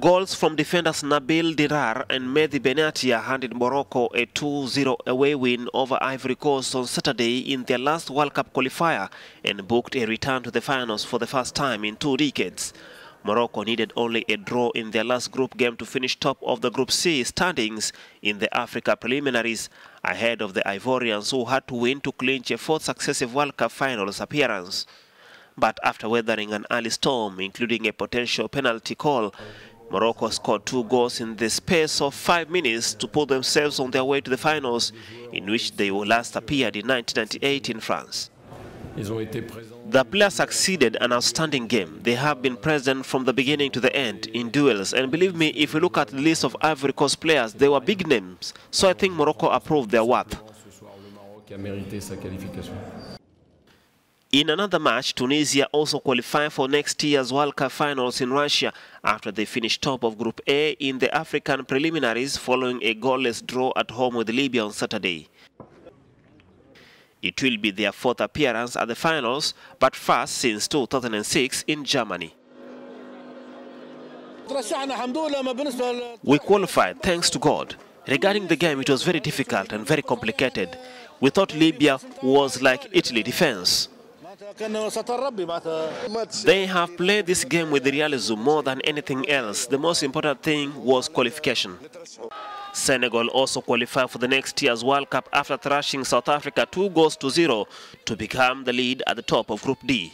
Goals from defenders Nabil Dirar and Mehdi Benatia handed Morocco a 2-0 away win over Ivory Coast on Saturday in their last World Cup qualifier and booked a return to the finals for the first time in two decades. Morocco needed only a draw in their last group game to finish top of the Group C standings in the Africa preliminaries, ahead of the Ivorians who had to win to clinch a fourth successive World Cup finals appearance. But after weathering an early storm, including a potential penalty call, Morocco scored two goals in the space of five minutes to put themselves on their way to the finals, in which they last appeared in 1998 in France. The players succeeded an outstanding game. They have been present from the beginning to the end in duels. And believe me, if you look at the list of Ivory Coast players, they were big names. So I think Morocco approved their worth. In another match, Tunisia also qualified for next year's World Cup finals in Russia after they finished top of Group A in the African preliminaries following a goalless draw at home with Libya on Saturday. It will be their fourth appearance at the finals, but first since 2006 in Germany. We qualified, thanks to God. Regarding the game, it was very difficult and very complicated. We thought Libya was like Italy defense. They have played this game with realism more than anything else. The most important thing was qualification. Senegal also qualified for the next year's World Cup after thrashing South Africa two goals to zero to become the lead at the top of Group D.